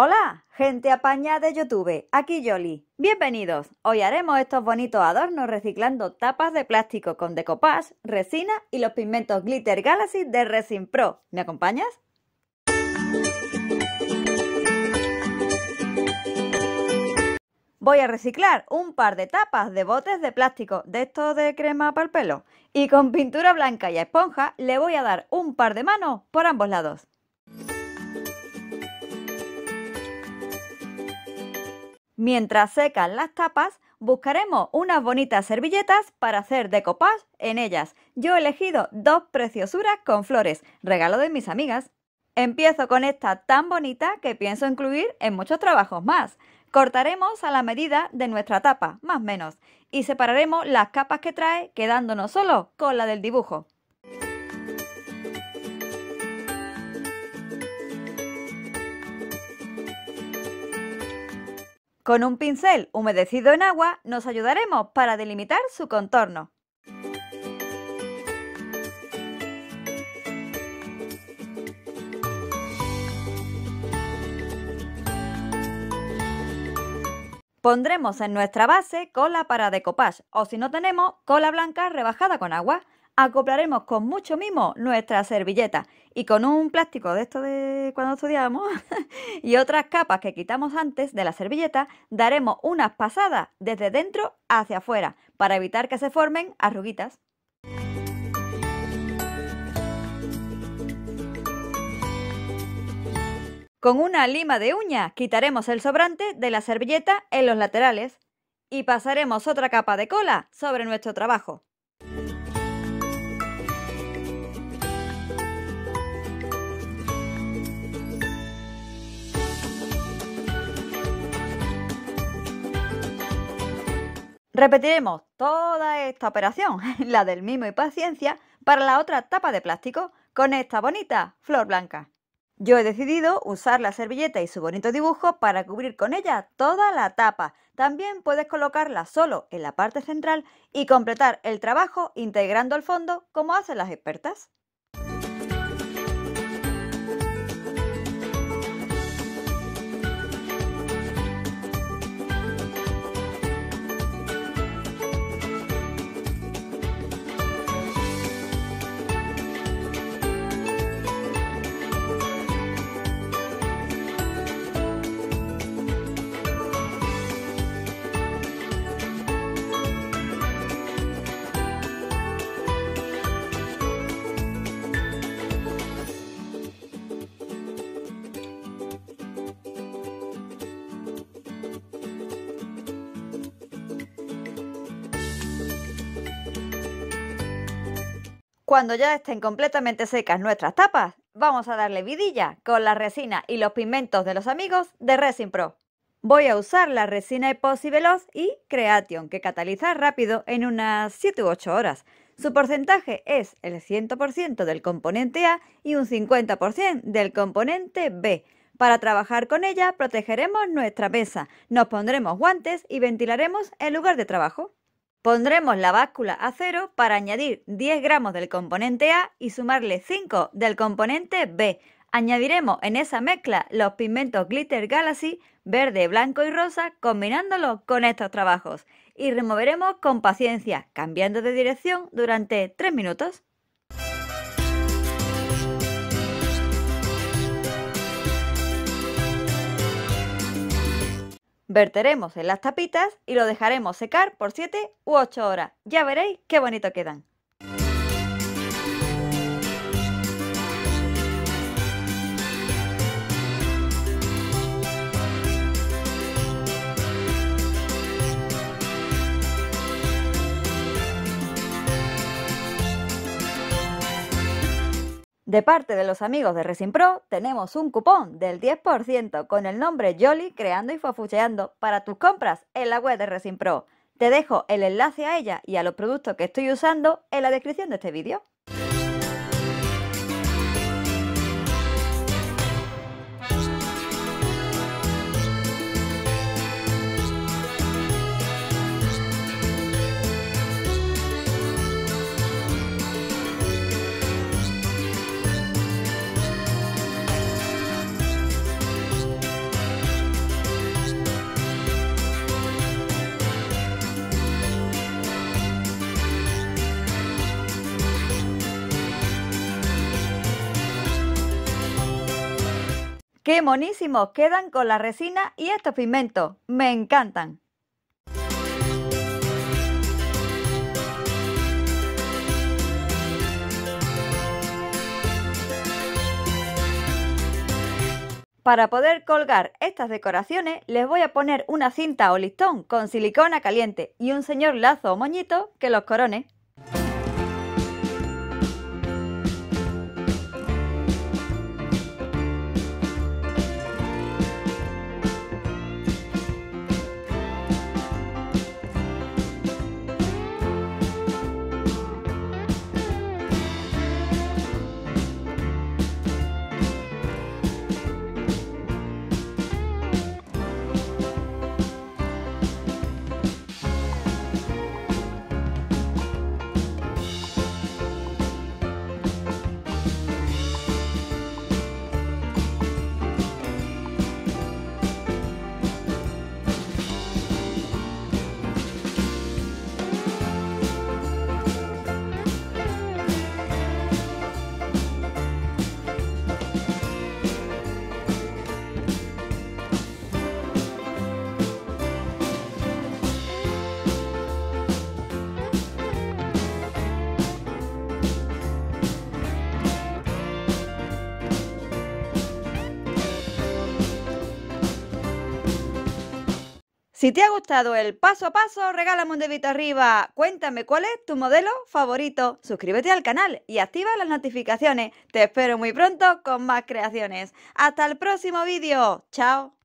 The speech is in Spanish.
Hola, gente apañada de YouTube, aquí Yoli. Bienvenidos. Hoy haremos estos bonitos adornos reciclando tapas de plástico con decoupage, resina y los pigmentos Glitter Galaxy de Resin Pro. ¿Me acompañas? Voy a reciclar un par de tapas de botes de plástico de estos de crema para el pelo y con pintura blanca y esponja le voy a dar un par de manos por ambos lados. Mientras secan las tapas, buscaremos unas bonitas servilletas para hacer decoupage en ellas. Yo he elegido dos preciosuras con flores, regalo de mis amigas. Empiezo con esta tan bonita que pienso incluir en muchos trabajos más. Cortaremos a la medida de nuestra tapa, más o menos, y separaremos las capas que trae quedándonos solo con la del dibujo. Con un pincel humedecido en agua nos ayudaremos para delimitar su contorno. Pondremos en nuestra base cola para decoupage o si no tenemos cola blanca rebajada con agua acoplaremos con mucho mimo nuestra servilleta y con un plástico de esto de cuando estudiábamos y otras capas que quitamos antes de la servilleta daremos unas pasadas desde dentro hacia afuera para evitar que se formen arruguitas. Con una lima de uña quitaremos el sobrante de la servilleta en los laterales y pasaremos otra capa de cola sobre nuestro trabajo. Repetiremos toda esta operación, la del mimo y paciencia, para la otra tapa de plástico con esta bonita flor blanca. Yo he decidido usar la servilleta y su bonito dibujo para cubrir con ella toda la tapa. También puedes colocarla solo en la parte central y completar el trabajo integrando el fondo como hacen las expertas. Cuando ya estén completamente secas nuestras tapas, vamos a darle vidilla con la resina y los pigmentos de los amigos de Resin Pro. Voy a usar la resina Epoxy Veloz y Creation, que cataliza rápido en unas 7 u 8 horas. Su porcentaje es el 100% del componente A y un 50% del componente B. Para trabajar con ella protegeremos nuestra mesa, nos pondremos guantes y ventilaremos el lugar de trabajo. Pondremos la báscula a cero para añadir 10 gramos del componente A y sumarle 5 del componente B. Añadiremos en esa mezcla los pigmentos Glitter Galaxy verde, blanco y rosa combinándolo con estos trabajos y removeremos con paciencia, cambiando de dirección durante 3 minutos. Verteremos en las tapitas y lo dejaremos secar por 7 u 8 horas. Ya veréis qué bonito quedan. De parte de los amigos de Resin Pro, tenemos un cupón del 10% con el nombre Jolly creando y fafucheando para tus compras en la web de Resin Pro. Te dejo el enlace a ella y a los productos que estoy usando en la descripción de este vídeo. ¡Qué monísimos quedan con la resina y estos pigmentos! ¡Me encantan! Para poder colgar estas decoraciones les voy a poner una cinta o listón con silicona caliente y un señor lazo o moñito que los corone. Si te ha gustado el paso a paso, regálame un dedito arriba. Cuéntame cuál es tu modelo favorito. Suscríbete al canal y activa las notificaciones. Te espero muy pronto con más creaciones. Hasta el próximo vídeo. Chao.